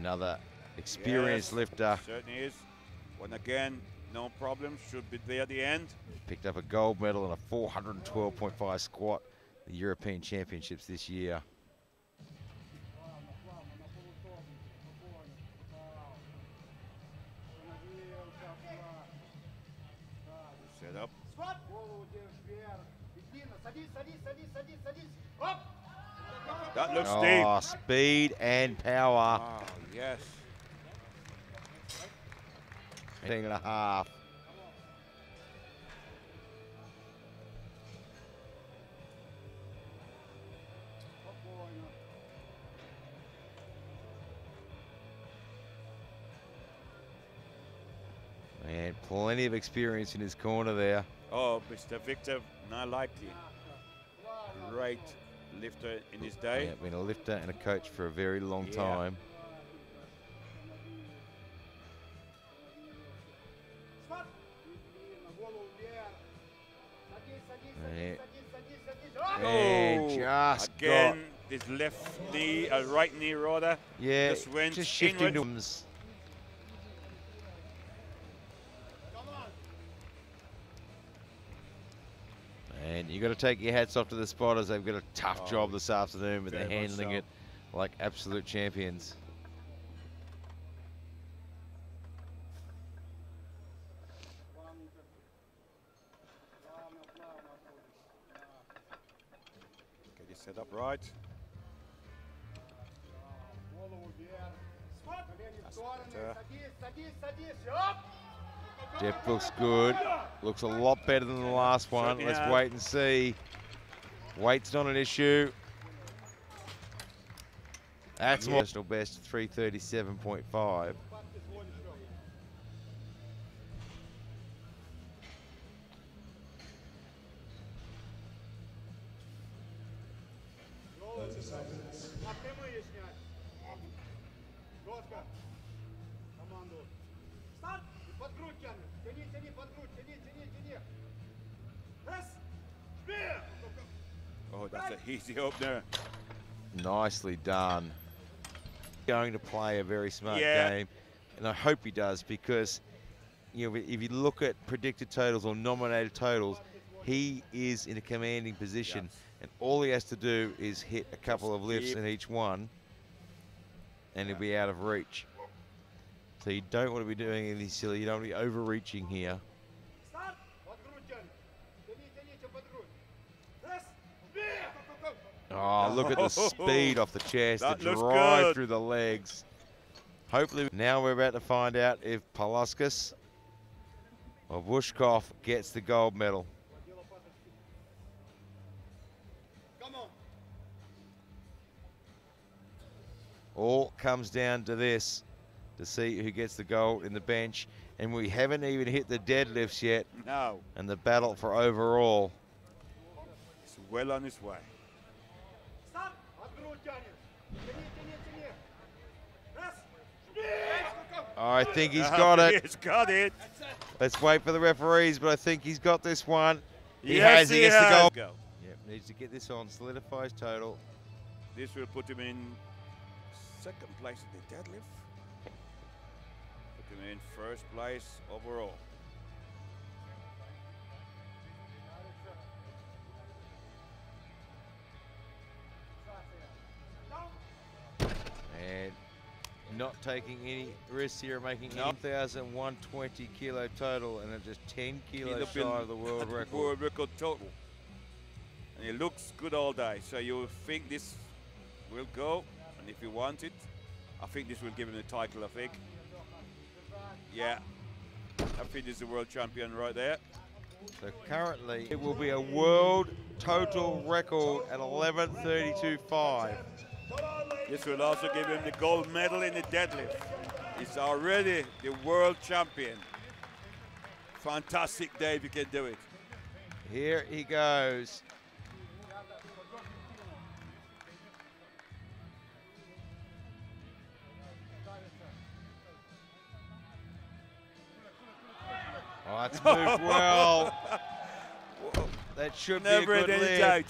Another experienced yes, lifter. Certainly is. Once again, no problem. Should be there at the end. Picked up a gold medal in a 412.5 squat, the European Championships this year. Set up. That looks oh, deep. Speed and power. Wow. Yes. Thing and a half. Plenty of experience in his corner there. Oh, Mr. Victor, not likely. Great lifter in his day. Yeah, been a lifter and a coach for a very long yeah. time. Оп! And Oh, just again, this left knee, uh, right knee rather. Yeah, just went just shifting inward. to him's- Come on. And you got to take your hats off to the spotters. They've got a tough Oh, job this afternoon, but they're handling so. it like absolute champions. set up right. Depth looks good. Looks a lot better than the last one. Let's wait and see. Weight's not an issue. That's yeah. personal best, 337.5. Oh, that's a easy opener. Nicely done. Going to play a very smart Yeah. game, and I hope he does because, you know, if you look at predicted totals or nominated totals, he is in a commanding position, and all he has to do is hit a couple of lifts in each one, and he'll be out of reach. So you don't want to be doing anything silly. You don't want to be overreaching here. Oh, look at the speed off the chest, that the drive through the legs. Hopefully, now we're about to find out if Paluskas or Bychkov gets the gold medal. comes down to this to see who gets the gold in the bench. And we haven't even hit the deadlifts yet. No. And the battle for overall. is well on its way. I think he's uh-huh. got it. He's got it. Let's wait for the referees, but I think he's got this one. He yes, has. He, he gets has. the goal. Go. Yep, needs to get this on. Solidifies total. This will put him in second place in the deadlift. Put him in first place overall. And not taking any risks here, making No. 1,120 kilo total and at just 10 kilos shy of the world record. World record total. And it looks good all day. So you think this will go? And if he want it, I think this will give him the title. I think. Yeah. I think he's the world champion right there. So currently it will be a world total record at 11.32.5. This will also give him the gold medal in the deadlift. He's already the world champion. Fantastic day if you can do it. Here he goes. That's moved well. That should Never be a good doubt.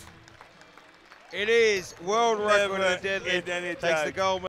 It is world record Never in the deadlift. Takes the gold